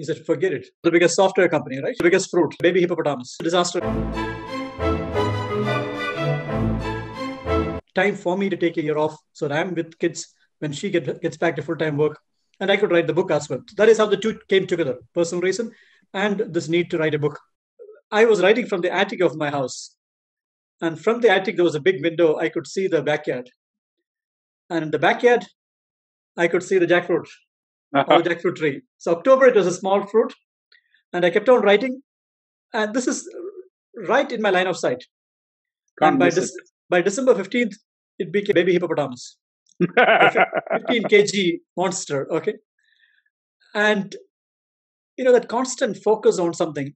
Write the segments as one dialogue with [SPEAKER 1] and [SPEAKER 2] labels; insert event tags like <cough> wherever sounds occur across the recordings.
[SPEAKER 1] He said, forget it. The biggest software company, right? The biggest fruit, baby hippopotamus. Disaster. Time for me to take a year off so that I'm with kids when she get, gets back to full time work. And I could write the book as well. That is how the two came together personal reason and this need to write a book. I was writing from the attic of my house. And from the attic, there was a big window. I could see the backyard. And in the backyard, I could see the jackfruit, or the jackfruit tree. So October, it was a small fruit. And I kept on writing. And this is right in my line of sight.
[SPEAKER 2] Can't
[SPEAKER 1] and by, Dec- by December 15th, it became baby hippopotamus. <laughs> 15 kg monster okay and you know that constant focus on something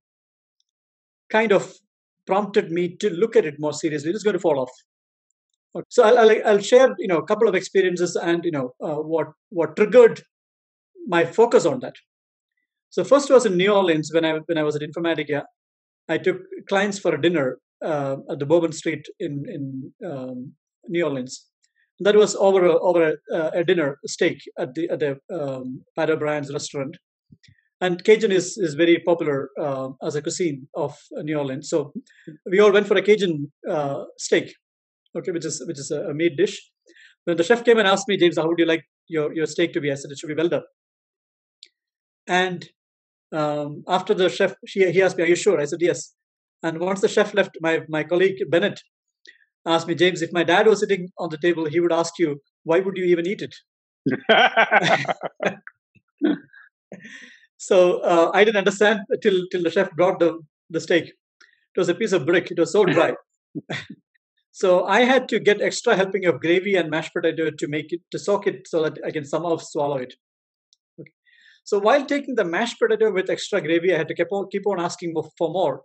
[SPEAKER 1] kind of prompted me to look at it more seriously it's going to fall off so I'll, I'll, I'll share you know a couple of experiences and you know uh, what what triggered my focus on that so first was in new orleans when i when i was at informatica i took clients for a dinner uh, at the bourbon street in in um, new orleans that was over a, over a, uh, a dinner steak at the at the um, Pat O'Brien's restaurant, and Cajun is is very popular uh, as a cuisine of New Orleans. So we all went for a Cajun uh, steak, okay, which is which is a, a meat dish. When the chef came and asked me, James, how would you like your your steak to be? I said it should be well done. And um, after the chef, she, he asked me, "Are you sure?" I said yes. And once the chef left, my my colleague Bennett asked me, James, if my dad was sitting on the table, he would ask you, why would you even eat it? <laughs> So uh, I didn't understand till till the chef brought the, the steak. It was a piece of brick. It was so dry. <laughs> so I had to get extra helping of gravy and mashed potato to make it to soak it so that I can somehow swallow it. So while taking the mashed potato with extra gravy, I had to keep on keep on asking for more.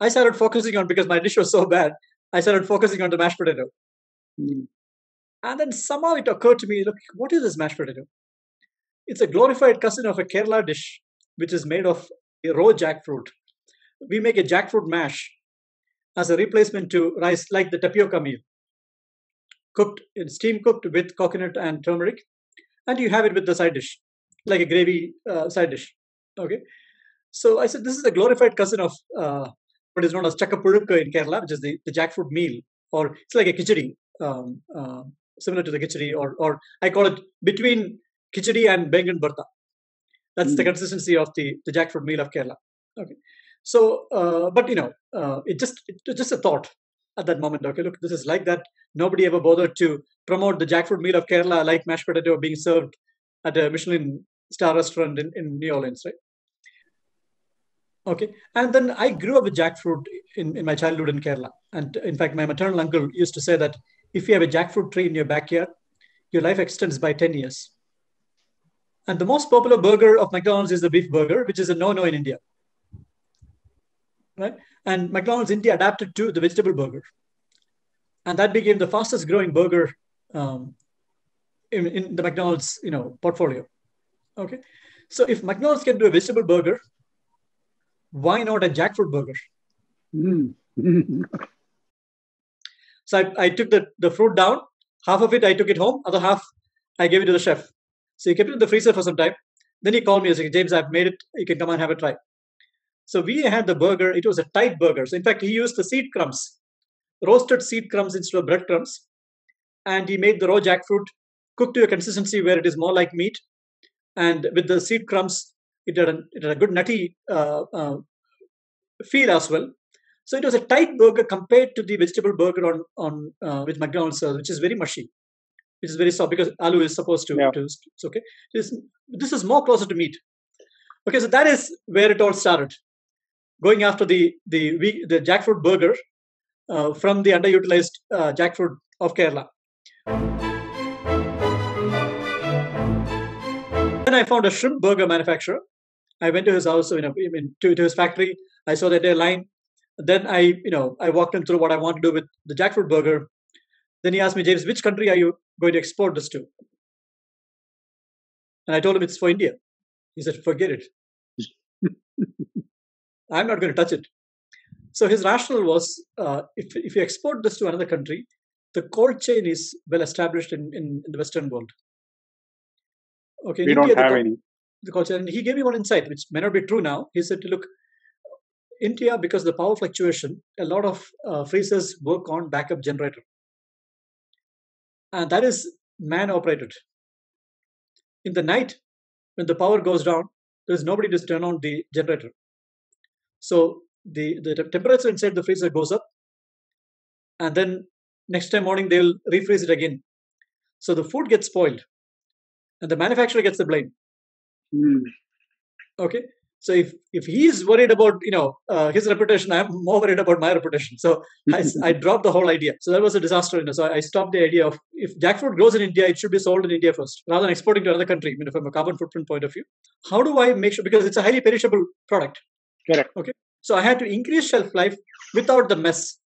[SPEAKER 1] I started focusing on because my dish was so bad. I started focusing on the mashed potato.
[SPEAKER 2] Mm.
[SPEAKER 1] And then somehow it occurred to me, look, what is this mashed potato? It's a glorified cousin of a Kerala dish, which is made of a raw jackfruit. We make a jackfruit mash as a replacement to rice, like the tapioca meal, cooked in steam cooked with coconut and turmeric, and you have it with the side dish, like a gravy uh, side dish. Okay, so I said this is a glorified cousin of uh, what is known as chakapulukka in Kerala, which is the, the jackfruit meal, or it's like a khichdi, um, uh, similar to the khichdi, or or I call it between khichdi and bengan bharta. That's mm. the consistency of the the jackfruit meal of Kerala. Okay, so uh, but you know, uh, it just it just a thought at that moment. Okay, look, this is like that. Nobody ever bothered to promote the jackfruit meal of Kerala like mashed potato being served at a Michelin star restaurant in, in New Orleans, right? Okay. And then I grew up with jackfruit in, in my childhood in Kerala. And in fact, my maternal uncle used to say that if you have a jackfruit tree in your backyard, your life extends by 10 years. And the most popular burger of McDonald's is the beef burger, which is a no no in India. Right? And McDonald's India adapted to the vegetable burger. And that became the fastest growing burger um, in, in the McDonald's you know, portfolio. Okay. So if McDonald's can do a vegetable burger, why not a jackfruit burger?
[SPEAKER 2] Mm. <laughs>
[SPEAKER 1] so I, I, took the, the fruit down. Half of it I took it home. Other half I gave it to the chef. So he kept it in the freezer for some time. Then he called me and said, James, I've made it. You can come and have a try. So we had the burger. It was a tight burger. So in fact, he used the seed crumbs, roasted seed crumbs instead of bread crumbs. And he made the raw jackfruit cooked to a consistency where it is more like meat. And with the seed crumbs, it had a, it had a good nutty uh, uh, feel as well. So it was a tight burger compared to the vegetable burger on on uh, with McDonald's, uh, which is very mushy, which is very soft because aloo is supposed to.
[SPEAKER 2] Yeah.
[SPEAKER 1] to it's okay. This, this is more closer to meat. Okay, so that is where it all started. Going after the the the jackfruit burger uh, from the underutilized uh, jackfruit of Kerala. Then I found a shrimp burger manufacturer. I went to his house, you know, I mean, to, to his factory. I saw that their line. Then I, you know, I walked him through what I want to do with the jackfruit burger. Then he asked me, James, which country are you going to export this to? And I told him it's for India. He said, forget it. <laughs> I'm not going to touch it. So his rationale was, uh, if if you export this to another country, the cold chain is well established in, in, in the Western world. Okay,
[SPEAKER 2] we
[SPEAKER 1] in
[SPEAKER 2] don't have
[SPEAKER 1] the,
[SPEAKER 2] any.
[SPEAKER 1] the culture. And he gave me one insight, which may not be true now. He said, look, India, because of the power fluctuation, a lot of uh, freezers work on backup generator. And that is man operated. In the night, when the power goes down, there's nobody to turn on the generator. So the, the temperature inside the freezer goes up. And then next time morning, they'll refreeze it again. So the food gets spoiled. And the manufacturer gets the blame.
[SPEAKER 2] Mm.
[SPEAKER 1] Okay. So if if he's worried about you know uh, his reputation, I'm more worried about my reputation. So I, I dropped the whole idea. So that was a disaster. You know, so I stopped the idea of if jackfruit grows in India, it should be sold in India first, rather than exporting to another country. I mean, from a carbon footprint point of view, how do I make sure because it's a highly perishable product?
[SPEAKER 2] Correct.
[SPEAKER 1] Okay. So I had to increase shelf life without the mess,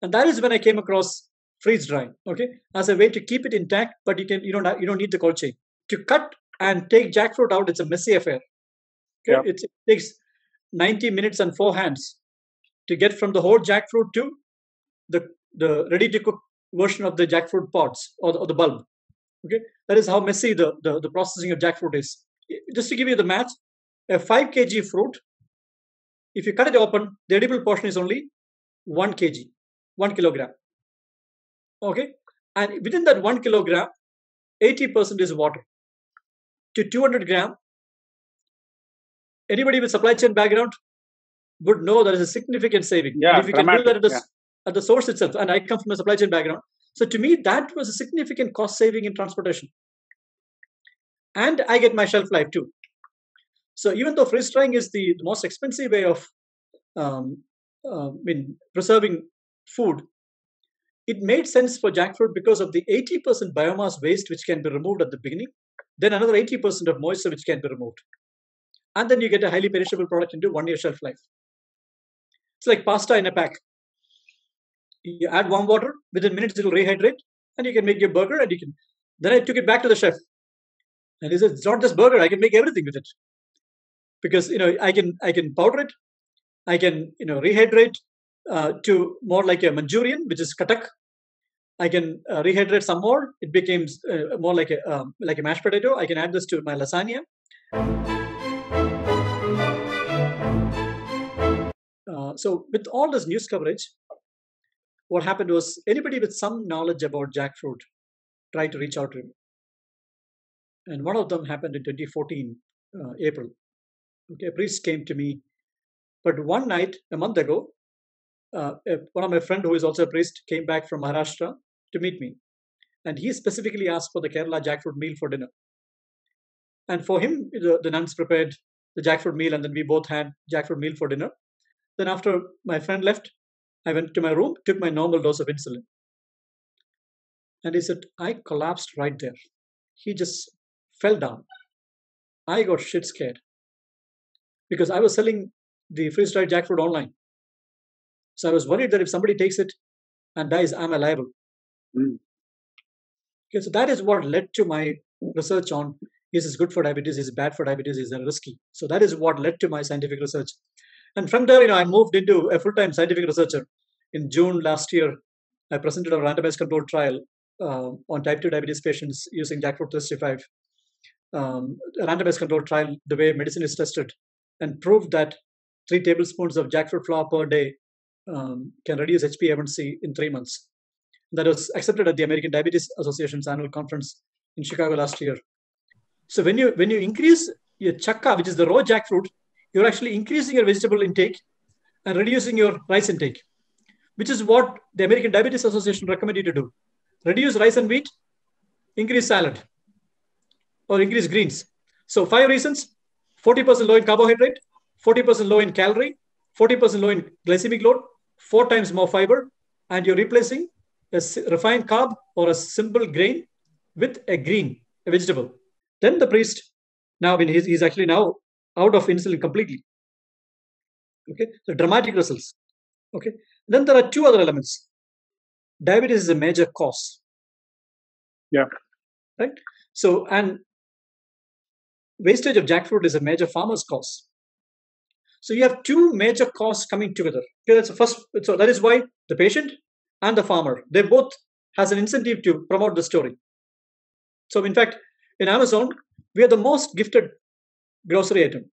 [SPEAKER 1] and that is when I came across freeze drying. Okay, as a way to keep it intact, but you can you don't you don't need the cold chain to cut and take jackfruit out. It's a messy affair. Okay?
[SPEAKER 2] Yeah.
[SPEAKER 1] It, it takes 90 minutes and four hands to get from the whole jackfruit to the, the ready to cook version of the jackfruit pods or the, or the bulb. Okay, that is how messy the, the, the processing of jackfruit is. Just to give you the math, a 5 kg fruit, if you cut it open, the edible portion is only 1 kg, 1 kilogram. Okay, and within that 1 kilogram, 80% is water. To 200 gram, anybody with supply chain background would know there is a significant saving.
[SPEAKER 2] Yeah,
[SPEAKER 1] And if you can do that at the, s- at the source itself, and I come from a supply chain background, so to me that was a significant cost saving in transportation, and I get my shelf life too. So even though freeze drying is the, the most expensive way of, um, uh, I mean, preserving food, it made sense for jackfruit because of the 80% biomass waste which can be removed at the beginning, then another 80% of moisture which can be removed and then you get a highly perishable product into one year shelf life. It's like pasta in a pack. You add warm water, within minutes it will rehydrate, and you can make your burger. And you can. Then I took it back to the chef, and he said, "It's not just burger. I can make everything with it, because you know I can I can powder it, I can you know rehydrate uh, to more like a Manchurian, which is katak. I can uh, rehydrate some more. It becomes uh, more like a um, like a mashed potato. I can add this to my lasagna. Uh, so with all this news coverage, what happened was anybody with some knowledge about jackfruit tried to reach out to him. And one of them happened in 2014, uh, April. Okay, a priest came to me, but one night, a month ago, uh, one of my friend who is also a priest came back from Maharashtra to meet me, and he specifically asked for the Kerala jackfruit meal for dinner. And for him, the, the nuns prepared the jackfruit meal, and then we both had jackfruit meal for dinner. Then after my friend left, I went to my room, took my normal dose of insulin. And he said, I collapsed right there. He just fell down. I got shit scared because I was selling the freeze dried jackfruit online. So I was worried that if somebody takes it and dies, I'm liable.
[SPEAKER 2] Mm.
[SPEAKER 1] Okay, so that is what led to my research on is this good for diabetes, is it bad for diabetes, is it risky? So that is what led to my scientific research. And from there, you know, I moved into a full-time scientific researcher. In June last year, I presented a randomized controlled trial uh, on type 2 diabetes patients using jackfruit 365. Um, a randomized controlled trial, the way medicine is tested, and proved that three tablespoons of jackfruit flour per day um, can reduce HbA1c in three months. That was accepted at the American Diabetes Association's annual conference in Chicago last year. So when you when you increase your chakka, which is the raw jackfruit, you're actually increasing your vegetable intake and reducing your rice intake, which is what the American Diabetes Association recommended you to do. Reduce rice and wheat, increase salad, or increase greens. So five reasons: 40% low in carbohydrate, 40% low in calorie, 40% low in glycemic load, four times more fiber, and you're replacing a refined carb or a simple grain with a green, a vegetable. Then the priest, now I mean he's, he's actually now out of insulin completely. Okay, so dramatic results. Okay, then there are two other elements. Diabetes is a major cause.
[SPEAKER 2] Yeah.
[SPEAKER 1] Right. So and wastage of jackfruit is a major farmer's cause. So you have two major costs coming together. Okay, that's the first. So that is why the patient and the farmer they both has an incentive to promote the story. So in fact, in Amazon, we are the most gifted grocery item.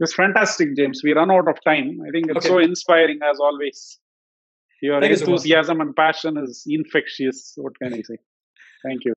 [SPEAKER 2] It's fantastic, James. We run out of time. I think it's
[SPEAKER 1] okay.
[SPEAKER 2] so inspiring as always. Your
[SPEAKER 1] Thank enthusiasm you so
[SPEAKER 2] and passion is infectious. What can I say? Thank you.